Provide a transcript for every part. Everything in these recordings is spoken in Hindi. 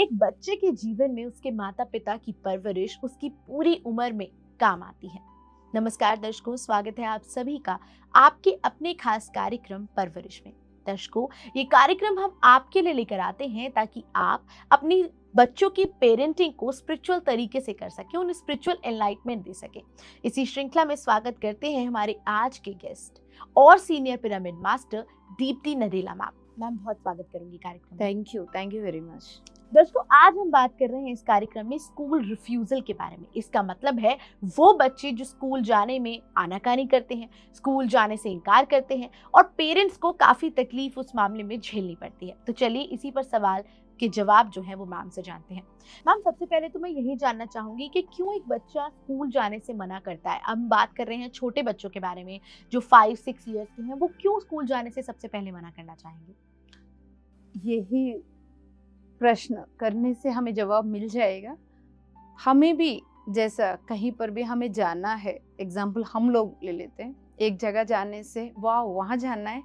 एक बच्चे के जीवन में उसके माता पिता की परवरिश उसकी पूरी उम्र में काम आती है। नमस्कार दर्शकों, स्वागत है आप सभी का आपके अपने खास कार्यक्रम परवरिश में। दर्शकों, ये कार्यक्रम हम आपके लिए लेकर आते हैं ताकि आप अपनी बच्चों की पेरेंटिंग को स्पिरिचुअल तरीके से कर सके, उन्हें स्पिरिचुअल एनलाइटमेंट दे सके। इसी श्रृंखला में स्वागत करते हैं हमारे आज के गेस्ट और senior pyramid master Deepti Narela ma'am. Ma'am बहुत स्वागत करूँगी कार्यक्रम thank you thank you very much दोस्तों आज हम बात कर रहे हैं इस कार्यक्रम में स्कूल रिफ्यूजल के बारे में। इसका मतलब है वो बच्चे जो स्कूल जाने में आनाकानी करते हैं स्कूल जाने से इनकार करते हैं और पेरेंट्स को काफ़ी तकलीफ़ उस मामले में झेलनी पड़ती है। तो चलिए इसी पर सवाल के जवाब जो है वो मैम से जानते हैं। मैम सबसे पहले तो मैं यही जानना चाहूँगी कि क्यों एक बच्चा स्कूल जाने से मना करता है? हम बात कर रहे हैं छोटे बच्चों के बारे में जो फाइव सिक्स ईयर्स के हैं वो क्यों स्कूल जाने से सबसे पहले मना करना चाहेंगे? यही प्रश्न करने से हमें जवाब मिल जाएगा। हमें भी जैसा कहीं पर भी हमें जाना है एग्ज़ाम्पल हम लोग ले लेते हैं, एक जगह जाने से, वाह, वहाँ जाना है?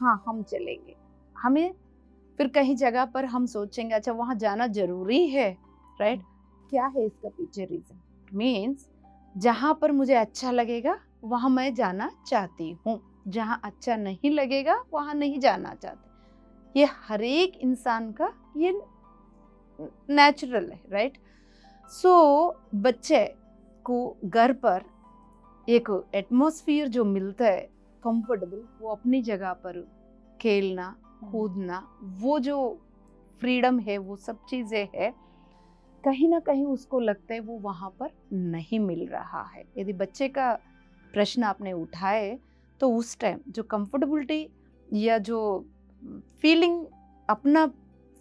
हाँ हम चलेंगे। हमें फिर कहीं जगह पर हम सोचेंगे अच्छा वहाँ जाना ज़रूरी है राइट क्या है इसका पीछे रीज़न मीन्स जहाँ पर मुझे अच्छा लगेगा, वहाँ मैं जाना चाहती हूँ। जहाँ अच्छा नहीं लगेगा, वहाँ नहीं जाना चाहती ये हर एक इंसान का ये नेचुरल है राइट सो so, बच्चे को घर पर एक एटमोसफियर जो मिलता है कंफर्टेबल वो अपनी जगह पर खेलना कूदना वो जो फ्रीडम है वो सब चीज़ें है कहीं ना कहीं उसको लगता है वो वहाँ पर नहीं मिल रहा है। यदि बच्चे का प्रश्न आपने उठाए तो उस टाइम जो कंफर्टेबिलिटी या जो फीलिंग, अपना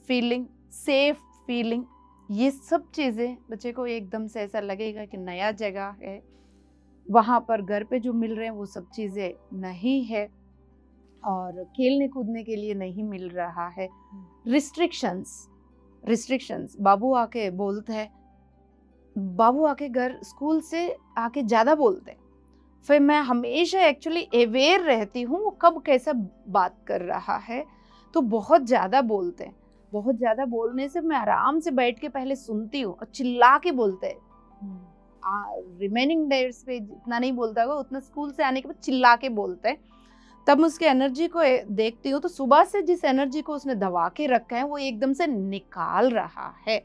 फीलिंग, सेफ़ फीलिंग, ये सब चीज़ें बच्चे को एकदम से ऐसा लगेगा कि नया जगह है। वहाँ पर घर पे जो मिल रहे हैं वो सब चीज़ें नहीं है और खेलने कूदने के लिए नहीं मिल रहा है। रिस्ट्रिक्शंस रिस्ट्रिक्शंस, बाबू आके बोलते हैं, बाबू आके घर, स्कूल से आके ज़्यादा बोलते हैं। फिर मैं हमेशा एक्चुअली अवेयर रहती हूँ वो कब कैसा बात कर रहा है। तो बहुत ज़्यादा बोलते हैं। बहुत ज़्यादा बोलने से मैं आराम से बैठ के पहले सुनती हूँ और चिल्ला के बोलते हैं। रिमेनिंग डेज़ पे जितना नहीं बोलता होगा उतना स्कूल से आने के बाद चिल्ला के बोलते हैं। तब मैं उसके एनर्जी को देखती हूँ तो सुबह से जिस एनर्जी को उसने दबा के रखा है वो एकदम से निकाल रहा है।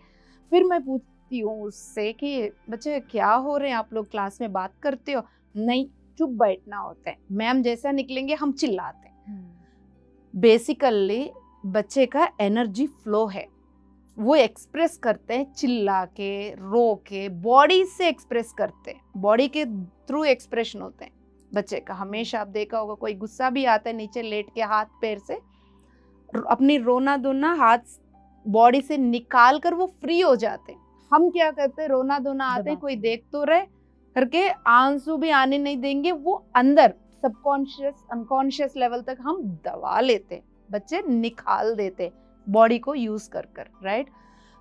फिर मैं पूछती हूँ उससे कि बच्चे क्या हो रहे हैं? आप लोग क्लास में बात करते हो? नहीं चुप बैठना होता है। मैम जैसा निकलेंगे हम चिल्लाते हैं। बेसिकली बच्चे का एनर्जी फ्लो है। वो एक्सप्रेस करते हैं चिल्ला के रो के बॉडी से एक्सप्रेस करते हैं। बॉडी के थ्रू एक्सप्रेशन होते हैं। बच्चे का हमेशा आप देखा होगा कोई गुस्सा भी आता है नीचे लेट के हाथ पैर से अपनी रोना धोना हाथ बॉडी से निकाल कर वो फ्री हो जाते हैं। हम क्या करते हैं रोना धोना आते हैं कोई देख तो रहे करके आँसू भी आने नहीं देंगे वो अंदर सबकॉन्शियस अनकॉन्शियस लेवल तक हम दबा लेते बच्चे निकाल देते बॉडी को यूज़ कर कर राइट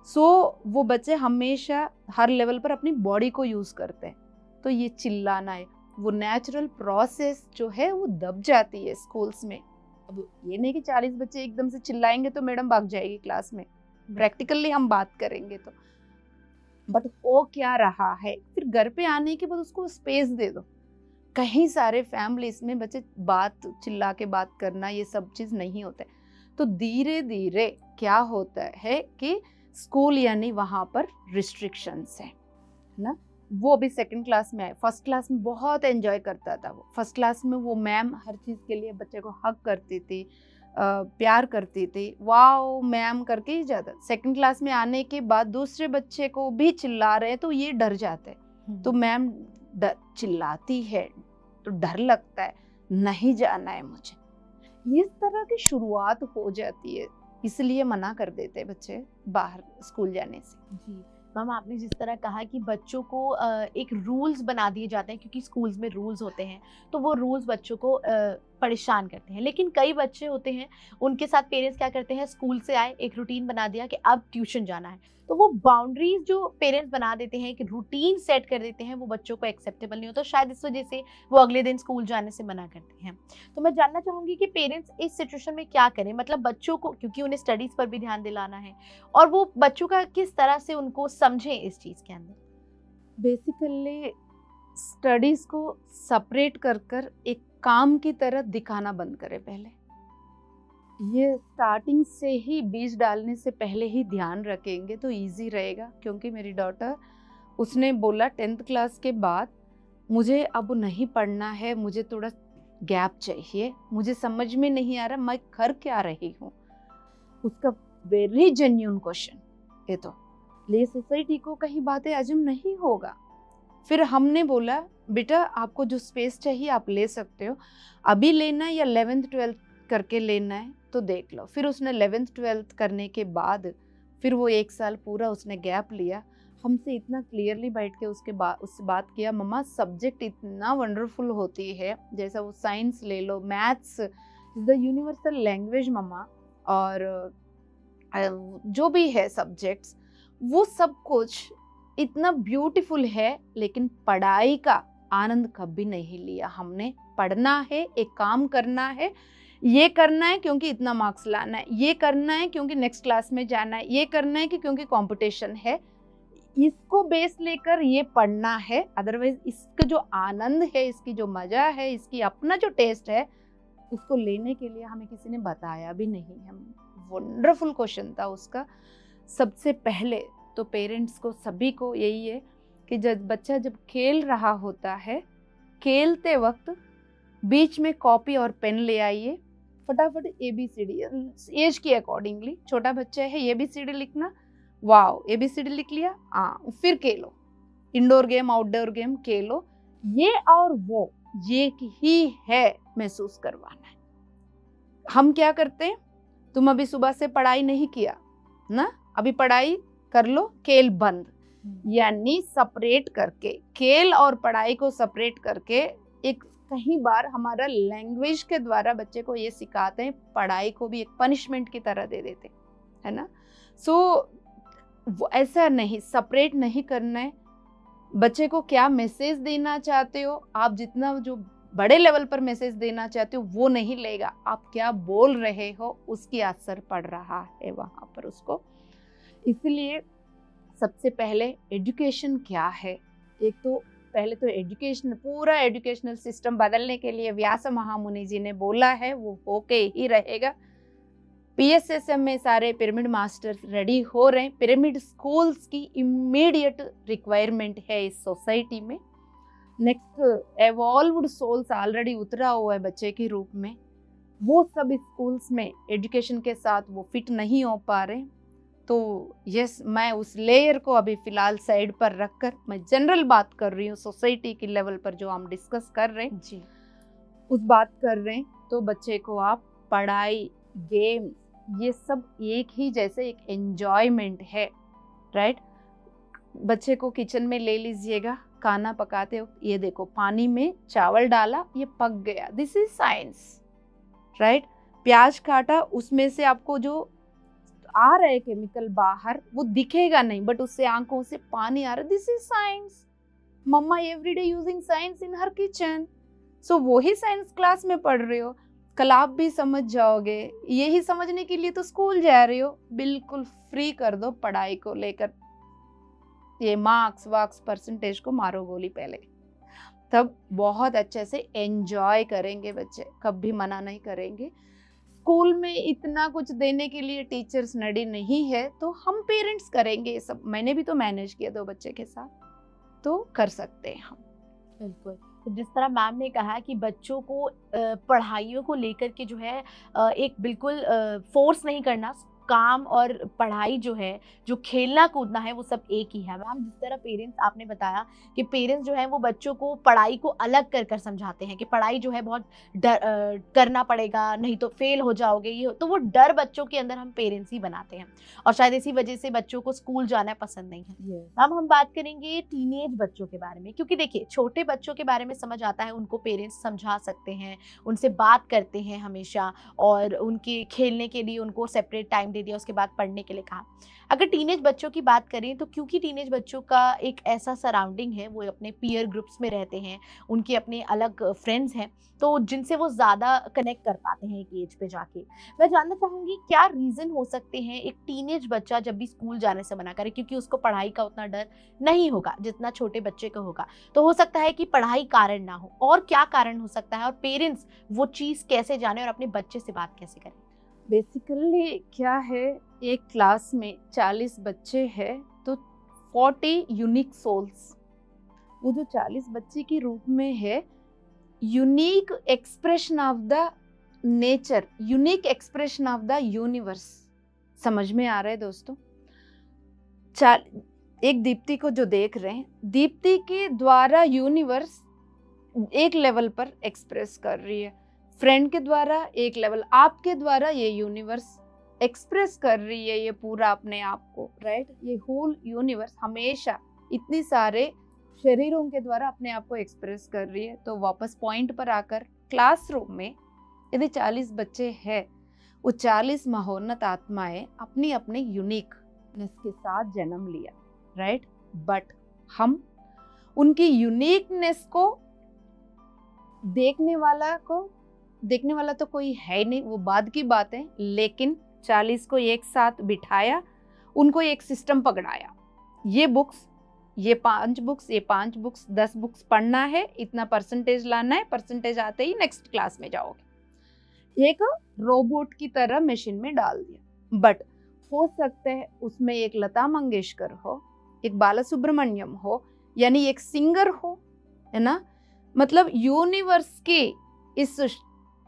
सो so, वो बच्चे हमेशा हर लेवल पर अपनी बॉडी को यूज़ करते हैं। तो ये चिल्लाना है वो नेचुरल प्रोसेस जो है वो दब जाती है स्कूल्स में। अब ये नहीं कि चालीस बच्चे एकदम से चिल्लाएँगे तो मैडम भाग जाएगी क्लास में। प्रैक्टिकली हम बात करेंगे तो। बट हो क्या रहा है? फिर घर पे आने के बाद उसको स्पेस दे दो। कहीं सारे फैमिलीज़ में बच्चे बात, चिल्ला के बात करना, ये सब चीज़ नहीं होता है। तो धीरे धीरे क्या होता है कि स्कूल यानी वहाँ पर रिस्ट्रिक्शंस है ना? वो अभी सेकंड क्लास में आए। फ़र्स्ट क्लास में बहुत एंजॉय करता था वो। फ़र्स्ट क्लास में वो मैम हर चीज़ के लिए बच्चे को हक करती थी। प्यार करती थी। वाओ मैम करके ही जाता। सेकंड क्लास में आने के बाद दूसरे बच्चे को भी चिल्ला रहे तो ये डर जाते तो हम्म। मैम चिल्लाती है तो डर लगता है नहीं जाना है मुझे। इस तरह की शुरुआत हो जाती है इसलिए मना कर देते बच्चे बाहर स्कूल जाने से। जी। मैम आपने जिस तरह कहा कि बच्चों को एक रूल्स बना दिए जाते हैं क्योंकि स्कूल्स में रूल्स होते हैं तो वो रूल्स बच्चों को परेशान करते हैं। लेकिन कई बच्चे होते हैं, उनके साथ पेरेंट्स क्या करते हैं स्कूल से आए, एक रूटीन बना दिया कि अब ट्यूशन जाना है। तो वो बाउंड्रीज जो पेरेंट्स बना देते हैं, कि रूटीन सेट कर देते हैं, वो बच्चों को एक्सेप्टेबल नहीं होता तो शायद इस वजह से वो अगले दिन स्कूल जाने से मना करते हैं। तो मैं जानना चाहूँगी कि पेरेंट्स इस सिचुएशन में क्या करें? मतलब बच्चों को, क्योंकि उन्हें स्टडीज़ पर भी ध्यान दिलाना है, और वो बच्चों का किस तरह से उनको समझें इस चीज़ के अंदर? बेसिकली स्टडीज़ को सेपरेट कर कर एक काम की तरह दिखाना बंद करें पहले। ये स्टार्टिंग से ही बीज डालने से पहले ही ध्यान रखेंगे तो इजी रहेगा, क्योंकि मेरी डॉटर उसने बोला टेंथ क्लास के बाद, मुझे अब नहीं पढ़ना है, मुझे थोड़ा गैप चाहिए, मुझे समझ में नहीं आ रहा, मैं कर क्या रही हूँ? उसका वेरी जेन्यून क्वेश्चन ये तो। ले सोसाइटी को कहीं बातें अजम नहीं होगा। फिर हमने बोला, बेटा, आपको जो स्पेस चाहिए, आप ले सकते हो। अभी लेना है या एलेवेंथ ट्वेल्थ करके लेना है तो देख लो। फिर उसने एलेवेंथ ट्वेल्थ करने के बाद, फिर वो एक साल पूरा उसने गैप लिया। हमसे इतना क्लियरली बैठ के उसके बाद उससे बात किया, मम्मा सब्जेक्ट इतना वंडरफुल होती है, जैसा वो साइंस ले लो maths is the universal language मम्मा। और जो भी है सब्जेक्ट्स वो सब कुछ इतना ब्यूटीफुल है, लेकिन पढ़ाई का आनंद कभी नहीं लिया। हमने पढ़ना है, एक काम करना है, ये करना है क्योंकि इतना मार्क्स लाना है, ये करना है क्योंकि नेक्स्ट क्लास में जाना है, ये करना है कि क्योंकि कंपटीशन है। इसको बेस लेकर ये पढ़ना है अदरवाइज़ इसका जो आनंद है, इसकी जो मज़ा है, इसकी अपना जो टेस्ट है, उसको लेने के लिए हमें किसी ने बताया भी नहीं। है वंडरफुल क्वेश्चन था उसका। सबसे पहले तो पेरेंट्स को, सभी को यही है कि जब बच्चा जब खेल रहा होता है, खेलते वक्त बीच में कॉपी और पेन ले आइए। फटाफट A B C D age के अकॉर्डिंगली, छोटा बच्चा है ए बी सी डी लिखना। Wow A B C D लिख लिया हाँ फिर खेलो। इंडोर गेम आउटडोर गेम खेलो। ये और वो, ये ही है महसूस करवाना है। हम क्या करते हैं? तुम अभी सुबह से पढ़ाई नहीं किया, ना? अभी पढ़ाई कर लो खेल बंद। हम्म। यानी सेपरेट करके खेल और पढ़ाई को सेपरेट करके एक कई बार हमारा लैंग्वेज के द्वारा बच्चे को ये सिखाते हैं पढ़ाई को भी एक पनिशमेंट की तरह दे देते है ना? सो so, ऐसा नहीं सेपरेट नहीं करना है। बच्चे को क्या मैसेज देना चाहते हो? आप जितना जो बड़े लेवल पर मैसेज देना चाहते हो वो नहीं लेगा। आप क्या बोल रहे हो उसकी असर पड़ रहा है वहाँ पर उसको। इसलिए सबसे पहले एजुकेशन क्या है? एक तो पहले तो एजुकेशन, पूरा एजुकेशनल सिस्टम बदलने के लिए व्यास महामुनि जी ने बोला है, वो होके ही रहेगा। पीएसएसएम में सारे पिरामिड मास्टर्स रेडी हो रहे हैं। पिरामिड स्कूल्स की इमीडिएट रिक्वायरमेंट है इस सोसाइटी में। नेक्स्ट एवॉल्व्ड सोल्स ऑलरेडी उतरा हुआ है बच्चे के रूप में। वो सब स्कूल्स में एजुकेशन के साथ वो फिट नहीं हो पा रहे तो यस मैं उस लेयर को अभी फ़िलहाल साइड पर रखकर मैं जनरल बात कर रही हूँ सोसाइटी के लेवल पर जो हम डिस्कस कर रहे हैं। जी। उस बात कर रहे हैं तो बच्चे को आप पढ़ाई गेम ये सब एक ही जैसे एक एन्जॉयमेंट है राइट बच्चे को किचन में ले लीजिएगा खाना पकाते हो ये देखो पानी में चावल डाला ये पक गया दिस इज़ साइंस राइट प्याज काटा उसमें से आपको जो आ रहा है केमिकल बाहर, वो दिखेगा नहीं बट उससे आँखों से पानी आ रहा this is science mamma everyday using science in her kitchen so वो ही साइंस क्लास में पढ़ रहे हो। कल आप भी समझ जाओगे। यही समझने के लिए तो स्कूल जा रहे हो। बिल्कुल फ्री कर दो पढ़ाई को लेकर। ये मार्क्स वार्क्स परसेंटेज को मारो गोली पहले। तब बहुत अच्छे से एंजॉय करेंगे बच्चे। कभी मना नहीं करेंगे। स्कूल में इतना कुछ देने के लिए टीचर्स नडी नहीं है तो हम पेरेंट्स करेंगे सब। मैंने भी तो मैनेज किया दो बच्चे के साथ तो कर सकते हैं हम। बिल्कुल। तो जिस तरह मैम ने कहा कि बच्चों को पढ़ाइयों को लेकर के जो है एक बिल्कुल फोर्स नहीं करना काम और पढ़ाई जो है जो खेलना कूदना है वो सब एक ही है। मैम जिस तरह पेरेंट्स आपने बताया कि पेरेंट्स जो है वो बच्चों को पढ़ाई को अलग कर कर समझाते हैं कि पढ़ाई जो है बहुत डर करना पड़ेगा नहीं तो फेल हो जाओगे ये तो वो डर बच्चों के अंदर हम पेरेंट्स ही बनाते हैं। और शायद इसी वजह से बच्चों को स्कूल जाना पसंद नहीं है। मैम हम बात करेंगे टीनेज बच्चों के बारे में क्योंकि देखिए छोटे बच्चों के बारे में समझ आता है उनको पेरेंट्स समझा सकते हैं उनसे बात करते हैं हमेशा और उनके खेलने के लिए उनको सेपरेट टाइम दिया, उसके बाद पढ़ने के लिए कहा। अगर टीनेज बच्चों की बात करें तो क्योंकि टीनेज बच्चों का एक ऐसा सराउंडिंग है, वो अपने पीयर ग्रुप्स में रहते हैं, उनके अपने अलग फ्रेंड्स हैं तो जिनसे वो ज़्यादा कनेक्ट कर पाते हैं एक एज पे जाके। मैं जानना चाहूँगी, क्या रीज़न हो सकते हैं एक टीनेज बच्चा जब भी स्कूल जाने से मना करे, क्योंकि उसको पढ़ाई का उतना डर नहीं होगा, जितना छोटे बच्चे का होगा। तो हो सकता है कि पढ़ाई कारण ना हो, और क्या कारण हो सकता है, और पेरेंट्स वो चीज़ कैसे जाने और अपने बच्चे से बात कैसे करें? बेसिकली क्या है, एक क्लास में चालीस बच्चे हैं तो फोर्टी यूनिक सोल्स। वो जो चालीस बच्चे के रूप में है, unique expression of the nature, unique expression of the universe. समझ में आ रहा है दोस्तों? चार एक दीप्ति को जो देख रहे हैं, दीप्ति के द्वारा यूनिवर्स एक लेवल पर एक्सप्रेस कर रही है। फ्रेंड के द्वारा, एक लेवल आपके द्वारा ये यूनिवर्स एक्सप्रेस कर रही है ये पूरा अपने आप को राइट ये होल यूनिवर्स हमेशा इतनी सारे शरीरों के द्वारा अपने आप को एक्सप्रेस कर रही है। तो वापस पॉइंट पर आकर क्लासरूम में यदि चालीस बच्चे हैं, वो चालीस महोन्नत आत्माएँ अपनी अपने यूनिकनेस के साथ जन्म लिया राइट बट हम उनकी यूनिकनेस को देखने वाला को देखने वाला तो कोई है नहीं, वो बाद की बात है। लेकिन चालीस को एक साथ बिठाया, उनको एक सिस्टम पकड़ाया। ये बुक्स ये पाँच बुक्स ये पाँच बुक्स दस बुक्स पढ़ना है, इतना परसेंटेज लाना है परसेंटेज आते ही नेक्स्ट क्लास में जाओगे। एक रोबोट की तरह मशीन में डाल दिया। बट हो सकता है उसमें एक लता मंगेशकर हो, एक बाला सुब्रमण्यम हो, यानी एक सिंगर हो, है ना? मतलब यूनिवर्स के इस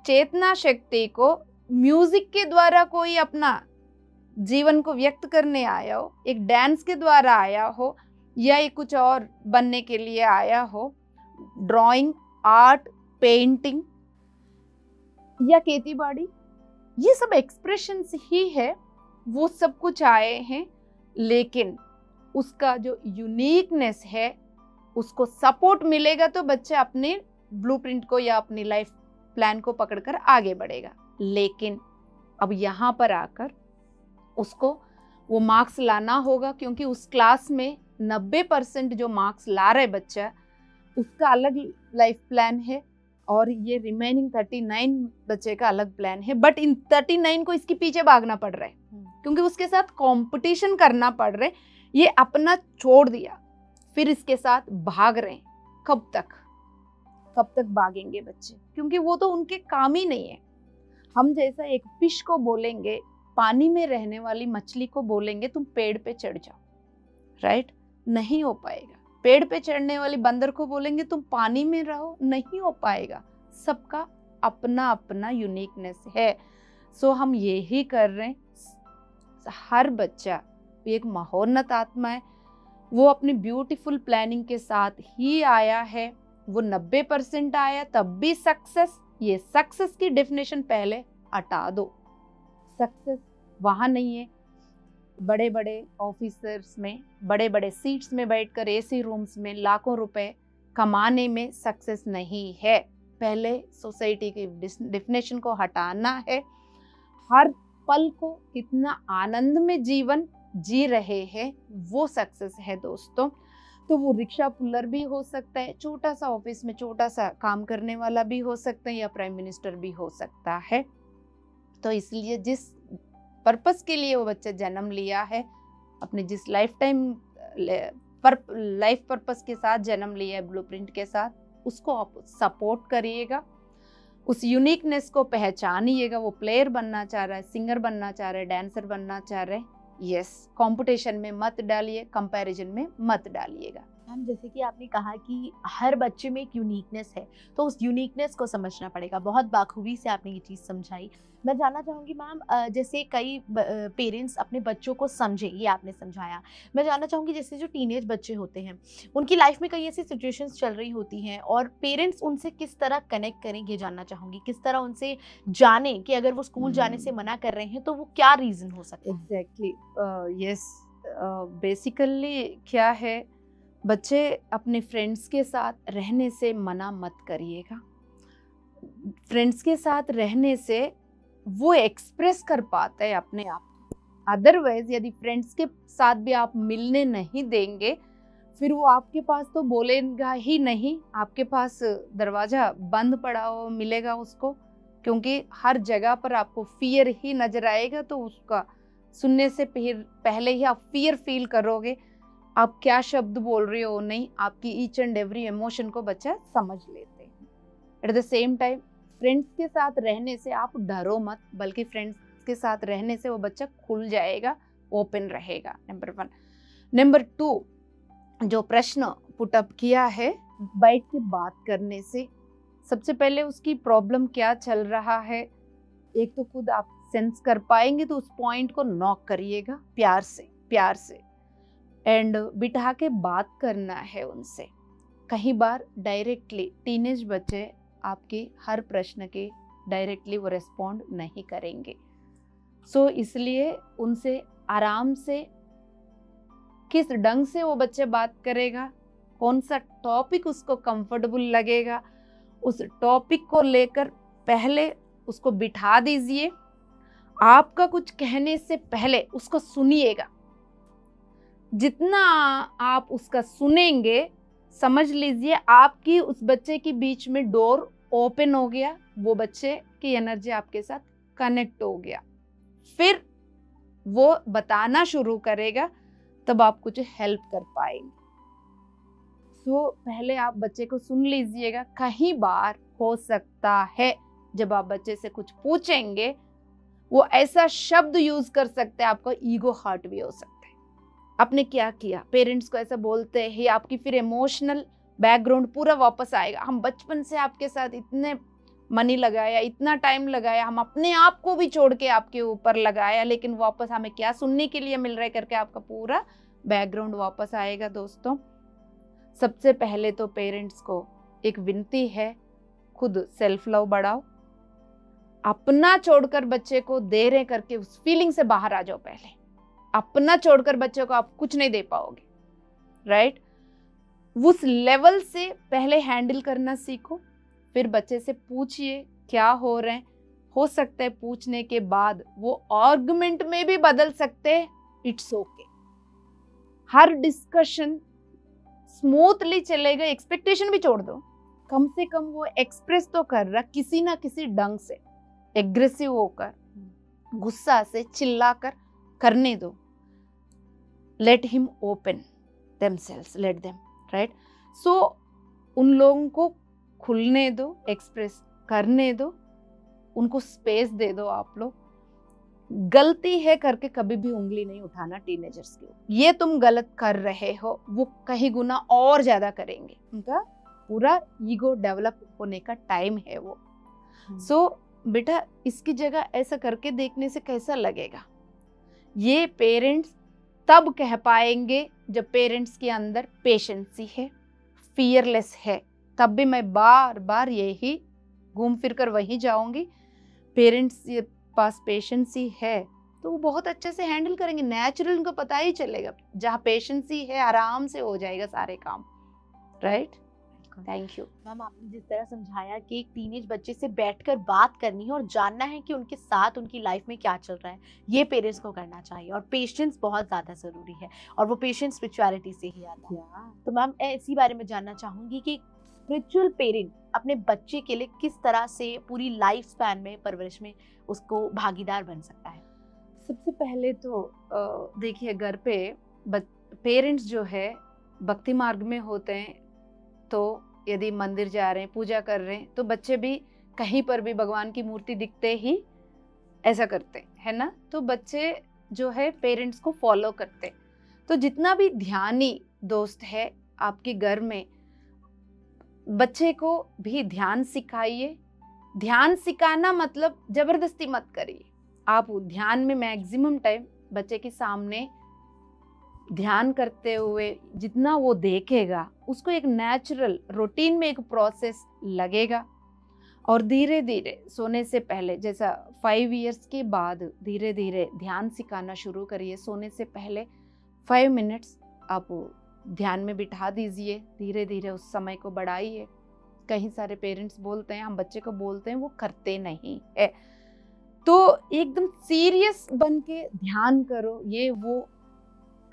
चेतना शक्ति को म्यूज़िक के द्वारा कोई अपना जीवन को व्यक्त करने आया हो, एक डांस के द्वारा आया हो, या एक कुछ और बनने के लिए आया हो, ड्राइंग, आर्ट, पेंटिंग या खेती बाड़ी, ये सब एक्सप्रेशन ही है, वो सब कुछ आए हैं, लेकिन उसका जो यूनिकनेस है, उसको सपोर्ट मिलेगा तो बच्चे अपने ब्लूप्रिंट को या अपनी लाइफ प्लान को पकड़कर आगे बढ़ेगा। लेकिन अब यहाँ पर आकर उसको वो मार्क्स लाना होगा क्योंकि उस क्लास में नब्बे परसेंट जो मार्क्स ला रहे बच्चा उसका अलग लाइफ प्लान है और ये रिमेनिंग थर्टी नाइन बच्चे का अलग प्लान है। बट इन थर्टी नाइन को इसके पीछे भागना पड़ रहा है। हम्म। क्योंकि उसके साथ कंपटीशन करना पड़ रहा है। ये अपना छोड़ दिया फिर इसके साथ भाग रहे हैं। कब तक? कब तक भागेंगे बच्चे? क्योंकि वो तो उनके काम ही नहीं है। हम जैसा एक फ़िश को बोलेंगे, पानी में रहने वाली मछली को बोलेंगे, तुम पेड़ पे चढ़ जाओ। राइट नहीं हो पाएगा। पेड़ पे चढ़ने वाली बंदर को बोलेंगे, तुम पानी में रहो। नहीं हो पाएगा। सबका अपना अपना यूनिकनेस है। सो हम यही कर रहे हैं। हर बच्चा एक महोन्नत आत्मा है। वो अपनी ब्यूटीफुल प्लानिंग के साथ ही आया है। वो नब्बे परसेंट आया, तब भी सक्सेस ये सक्सेस की डेफिनेशन पहले हटा दो। सक्सेस वहाँ नहीं है। बड़े बड़े ऑफिसर्स में बड़े बड़े सीट्स में बैठकर एसी रूम्स में लाखों रुपए कमाने में सक्सेस नहीं है। पहले सोसाइटी की डेफिनेशन को हटाना है। हर पल को कितना आनंद में जीवन जी रहे हैं, वो सक्सेस है दोस्तों। तो वो रिक्शा पुलर भी हो सकता है छोटा सा ऑफ़िस में छोटा सा काम करने वाला भी हो सकता है या प्राइम मिनिस्टर भी हो सकता है। तो इसलिए जिस पर्पस के लिए वो बच्चा जन्म लिया है, अपने जिस लाइफ टाइम पर लाइफ पर्पस के साथ जन्म लिया है ब्लूप्रिंट के साथ, उसको आप सपोर्ट करिएगा। उस यूनिकनेस को पहचानिएगा, वो प्लेयर बनना चाह रहा है सिंगर बनना चाह रहा है डांसर बनना चाह रहे हैं। यस कंपटीशन में मत डालिए कंपैरिजन में मत डालिएगा। मैम, जैसे कि आपने कहा कि हर बच्चे में एक यूनिकनेस है तो उस यूनिकनेस को समझना पड़ेगा। बहुत बाखूबी से आपने ये चीज़ समझाई। मैं जानना चाहूँगी मैम जैसे कई पेरेंट्स अपने बच्चों को समझे, ये आपने समझाया। मैं जानना चाहूँगी, जैसे जो टीनेज बच्चे होते हैं, उनकी लाइफ में कई ऐसी सिचुएशंस चल रही होती हैं, और पेरेंट्स उनसे किस तरह कनेक्ट करें ये जानना चाहूँगी। किस तरह उनसे जाने कि अगर वो स्कूल जाने से। मना कर रहे हैं तो वो क्या रीज़न हो सकता है? एग्जैक्टली यस बेसिकली क्या है? बच्चे अपने फ्रेंड्स के साथ रहने से मना मत करिएगा। फ्रेंड्स के साथ रहने से वो एक्सप्रेस कर पाता है अपने आप अदरवाइज़ यदि फ्रेंड्स के साथ भी आप मिलने नहीं देंगे, फिर वो आपके पास तो बोलेगा ही नहीं। आपके पास दरवाज़ा बंद पड़ा हो, मिलेगा उसको, क्योंकि हर जगह पर आपको फियर ही नज़र आएगा तो उसका सुनने से पहले ही आप फियर फील करोगे। आप क्या शब्द बोल रहे हो? नहीं, आपकी ईच एंड एवरी इमोशन को बच्चा समझ लेते हैं। At the same time friends के साथ रहने से आप डरो मत, बल्कि फ्रेंड्स के साथ रहने से वो बच्चा खुल जाएगा ओपन रहेगा नंबर वन नंबर टू जो प्रश्न पुटअप किया है, बैठ के बात करने से, सबसे पहले उसकी प्रॉब्लम क्या चल रहा है? एक तो खुद आप सेंस कर पाएँगे तो उस पॉइंट को नॉक करिएगा, प्यार से प्यार से। एंड बिठा के बात करना है उनसे। कई बार डायरेक्टली टीनेज बच्चे आपके हर प्रश्न के डायरेक्टली वो रिस्पॉन्ड नहीं करेंगे। सो so, इसलिए उनसे आराम से किस ढंग से वो बच्चे बात करेगा कौन सा टॉपिक उसको कंफर्टेबल लगेगा उस टॉपिक को लेकर पहले उसको बिठा दीजिए। आपका कुछ कहने से पहले उसको सुनिएगा। जितना आप उसका सुनेंगे समझ लीजिए आपकी उस बच्चे के बीच में डोर ओपन हो गया वो बच्चे की एनर्जी आपके साथ कनेक्ट हो गया। फिर वो बताना शुरू करेगा तब आप कुछ हेल्प कर पाएँगे। सो so, पहले आप बच्चे को सुन लीजिएगा कहीं बार हो सकता है जब आप बच्चे से कुछ पूछेंगे वो ऐसा शब्द यूज़ कर सकते हैं आपका ईगो हर्ट भी हो सकता आपने क्या किया? पेरेंट्स को ऐसा बोलते हैं, आपकी फिर इमोशनल बैकग्राउंड पूरा वापस आएगा। हम बचपन से आपके साथ इतने मनी लगाया, इतना टाइम लगाया, हम अपने आप को भी छोड़ के आपके ऊपर लगाया, लेकिन वापस हमें क्या सुनने के लिए मिल रहा है करके आपका पूरा बैकग्राउंड वापस आएगा दोस्तों। सबसे पहले तो पेरेंट्स को एक विनती है, खुद सेल्फ लव बढ़ाओ। अपना छोड़कर बच्चे को दे रहे करके उस फीलिंग से बाहर आ जाओ पहले। अपना छोड़कर बच्चे को आप कुछ नहीं दे पाओगे राइट उस लेवल से पहले हैंडल करना सीखो, फिर बच्चे से पूछिए, क्या हो रहे हैं? हो सकता है पूछने के बाद वो आर्गुमेंट में भी बदल सकते हैं इट्स ओके हर डिस्कशन स्मूथली चलेगा एक्सपेक्टेशन भी छोड़ दो। कम से कम वो एक्सप्रेस तो कर रहा, किसी ना किसी ढंग से एग्रेसिव होकर, गुस्सा से चिल्लाकर करने दो। Let him open themselves let them write so उन लोगों को खुलने दो एक्सप्रेस करने दो उनको स्पेस दे दो आप लोग। गलती है करके कभी भी उंगली नहीं उठाना टीनेजर्स की ये तुम गलत कर रहे हो वो कहीं गुना और ज़्यादा करेंगे। उनका पूरा ईगो डेवलप होने का टाइम है वो। सो हम्म। so, बेटा इसकी जगह ऐसा करके देखने से कैसा लगेगा? ये पेरेंट्स तब कह पाएँगे जब पेरेंट्स के अंदर पेशेंसी है फियरलेस है। तब भी मैं बार बार यही घूम फिर कर वहीं जाऊँगी। पेरेंट्स के पास पेशेंसी है तो वो बहुत अच्छे से हैंडल करेंगे। नेचुरल उनको पता ही चलेगा, जहाँ पेशेंसी है, आराम से हो जाएगा सारे काम राइट थैंक यू मैम आपने जिस तरह समझाया कि एक टीनेज बच्चे से बैठकर बात करनी है और जानना है कि उनके साथ उनकी लाइफ में क्या चल रहा है ये पेरेंट्स को करना चाहिए और पेशेंस बहुत ज़्यादा ज़रूरी है और वो पेशेंस स्पिरिचुअलिटी से ही आता है। तो मैम इसी बारे में जानना चाहूँगी कि स्पिरिचुअल पेरेंट अपने बच्चे के लिए किस तरह से पूरी लाइफ स्पैन में परवरिश में उसको भागीदार बन सकता है? सबसे पहले तो देखिए घर पे पेरेंट्स जो है भक्ति मार्ग में होते हैं तो यदि मंदिर जा रहे हैं, पूजा कर रहे हैं तो बच्चे भी कहीं पर भी भगवान की मूर्ति दिखते ही ऐसा करते है ना? तो बच्चे जो है पेरेंट्स को फॉलो करते तो जितना भी ध्यानी दोस्त है आपके घर में, बच्चे को भी ध्यान सिखाइए। ध्यान सिखाना मतलब ज़बरदस्ती मत करिए। आप ध्यान में मैक्सिमम टाइम बच्चे के सामने ध्यान करते हुए जितना वो देखेगा, उसको एक नेचुरल रूटीन में एक प्रोसेस लगेगा। और धीरे धीरे सोने से पहले, जैसा फाइव इयर्स के बाद धीरे धीरे ध्यान सिखाना शुरू करिए, सोने से पहले फाइव मिनट्स आप ध्यान में बिठा दीजिए धीरे धीरे उस समय को बढ़ाइए। कई सारे पेरेंट्स बोलते हैं, हम बच्चे को बोलते हैं, वो करते नहीं है। तो एकदम सीरियस बन के ध्यान करो, ये वो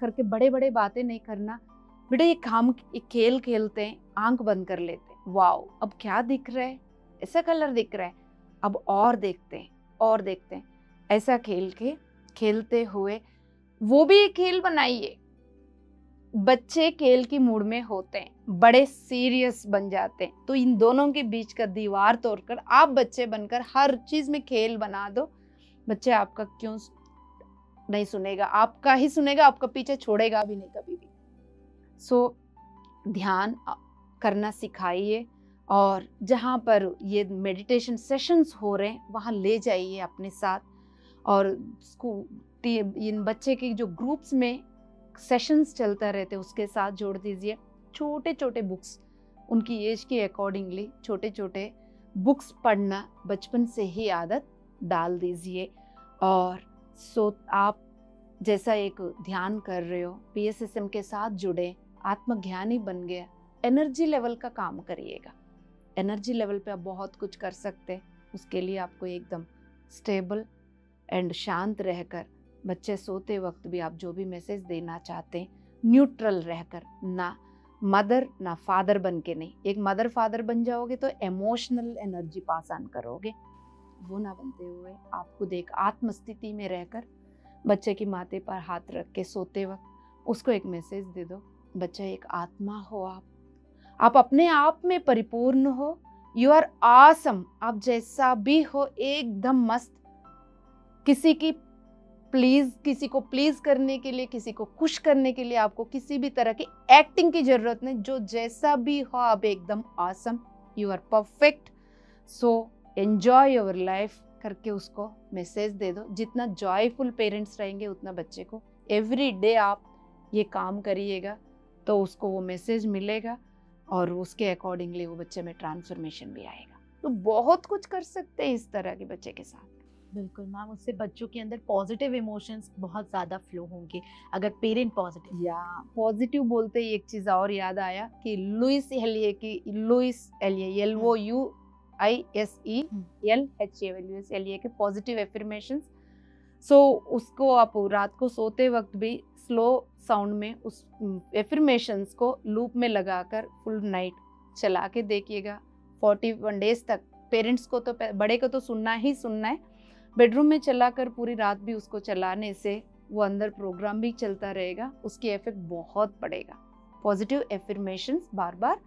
करके बड़े बड़े बातें नहीं करना। बेटा ये काम एक खेल खेलते हैं, आँख बंद कर लेते हैं। वाओ, अब क्या दिख रहा है? ऐसा कलर दिख रहा है। अब और देखते हैं, और देखते हैं। ऐसा खेल के, खेलते हुए, वो भी एक खेल बनाइए। बच्चे खेल की मूड में होते हैं, बड़े सीरियस बन जाते हैं। तो इन दोनों के बीच का दीवार तोड़कर आप बच्चे बनकर हर चीज़ में खेल बना दो। बच्चे आपका क्यों नहीं सुनेगा आपका ही सुनेगा आपका पीछे छोड़ेगा भी नहीं कभी भी। सो so, ध्यान करना सिखाइए और जहाँ पर ये मेडिटेशन सेशंस हो रहे हैं वहाँ ले जाइए अपने साथ और इन बच्चे के जो ग्रुप्स में सेशंस चलता रहते उसके साथ जोड़ दीजिए। छोटे छोटे बुक्स उनकी एज के अकॉर्डिंगली छोटे छोटे बुक्स पढ़ना बचपन से ही आदत डाल दीजिए और सो आप जैसा एक ध्यान कर रहे हो पीएसएसएम के साथ जुड़े, आत्मज्ञानी बन गया एनर्जी लेवल का काम करिएगा। एनर्जी लेवल पे आप बहुत कुछ कर सकते हैं उसके लिए आपको एकदम स्टेबल एंड शांत रहकर, बच्चे सोते वक्त भी आप जो भी मैसेज देना चाहते हैं न्यूट्रल रहकर, ना मदर ना फादर बन के नहीं, एक मदर फादर बन जाओगे तो इमोशनल एनर्जी पास ऑन करोगे। वो ना बनते हुए आप खुद एक आत्मस्थिति में रहकर बच्चे की माथे पर हाथ रख के सोते वक्त उसको एक मैसेज दे दो, बच्चा, एक आत्मा हो आप। आप अपने आप में परिपूर्ण हो। यू आर आसम आप जैसा भी हो, एकदम मस्त। किसी की प्लीज़ किसी को प्लीज़ करने के लिए, किसी को खुश करने के लिए आपको किसी भी तरह की एक्टिंग की ज़रूरत नहीं। जो जैसा भी हो, आप एकदम awesome you are perfect so enjoy your life करके उसको मैसेज दे दो। जितना जॉयफुल पेरेंट्स रहेंगे उतना बच्चे को। एवरी डे आप ये काम करिएगा तो उसको वो मैसेज मिलेगा और उसके अकॉर्डिंगली वो बच्चे में ट्रांसफॉर्मेशन भी आएगा। तो बहुत कुछ कर सकते हैं इस तरह के बच्चे के साथ। बिल्कुल मैम उससे बच्चों के अंदर पॉजिटिव इमोशंस बहुत ज़्यादा फ्लो होंगे अगर पेरेंट पॉजिटिव या पॉजिटिव बोलते ही एक चीज़ और याद आया कि लुइस एलिए की लुइस एलिए L O U I S E L H S एलिए के पॉजिटिव एफर्मेशंस सो उसको आप रात को सोते वक्त भी स्लो साउंड में उस एफर्मेशंस को लूप में लगाकर फुल नाइट चला के देखिएगा। फोर्टी वन डेज़ तक। पेरेंट्स को तो बड़े को तो सुनना ही सुनना है। बेडरूम में चलाकर पूरी रात भी उसको चलाने से वो अंदर प्रोग्राम भी चलता रहेगा। उसकी इफ़ेक्ट बहुत पड़ेगा। पॉजिटिव एफर्मेशन बार बार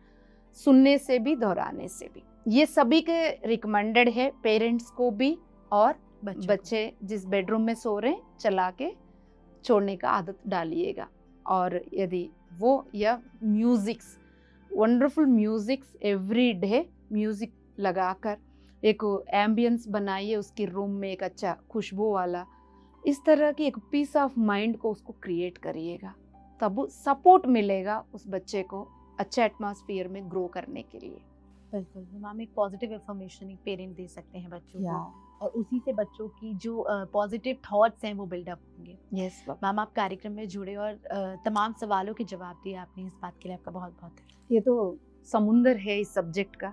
सुनने से भी दोहराने से भी। ये सभी के रिकमेंडेड है पेरेंट्स को भी और बच्चे बच्चे जिस बेडरूम में सो रहे हैं चला के छोड़ने का आदत डालिएगा। और यदि वो या musics wonderful musics every day music लगाकर एक एम्बियंस बनाइए उसके रूम में एक अच्छा खुशबू वाला इस तरह की एक पीस ऑफ़ माइंड को उसको क्रिएट करिएगा। तब सपोर्ट मिलेगा उस बच्चे को अच्छे एटमॉस्फेयर में ग्रो करने के लिए। बिल्कुल। मैम एक पॉजिटिव इन्फॉर्मेशन एक पेरेंट दे सकते हैं बच्चों को। और उसी से बच्चों की जो पॉजिटिव uh, थॉट्स हैं वो बिल्डअप होंगे। यस मैम आप कार्यक्रम में जुड़े और uh, तमाम सवालों के जवाब दिए आपने इस बात के लिए आपका बहुत बहुत ये तो समुंदर है इस सब्जेक्ट का।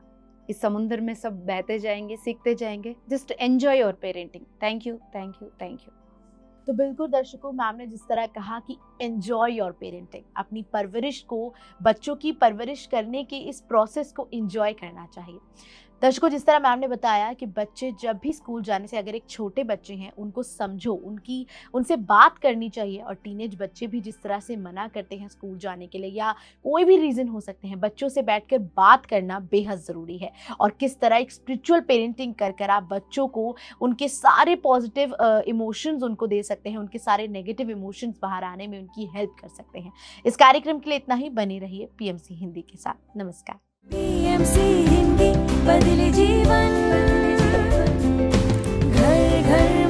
इस समुंदर में सब बहते जाएँगे सीखते जाएँगे। Just enjoy your parenting thank you thank you thank you तो बिल्कुल दर्शकों, मैम ने जिस तरह कहा कि एंजॉय योर पेरेंटिंग अपनी परवरिश को, बच्चों की परवरिश करने के इस प्रोसेस को एंजॉय करना चाहिए। दर्शकों, जिस तरह मैम ने बताया कि बच्चे जब भी स्कूल जाने से अगर एक छोटे बच्चे हैं, उनको समझो, उनकी, उनसे बात करनी चाहिए और टीनेज बच्चे भी जिस तरह से मना करते हैं स्कूल जाने के लिए या कोई भी रीज़न हो सकते हैं, बच्चों से बैठकर बात करना बेहद ज़रूरी है। और किस तरह एक स्पिरिचुअल पेरेंटिंग कर कर आप बच्चों को उनके सारे पॉजिटिव इमोशंस उनको दे सकते हैं, उनके सारे नेगेटिव इमोशंस बाहर आने में उनकी हेल्प कर सकते हैं। इस कार्यक्रम के लिए इतना ही, बनी रहिए पीएमसी हिंदी के साथ। नमस्कार। बदले जीवन। घर घर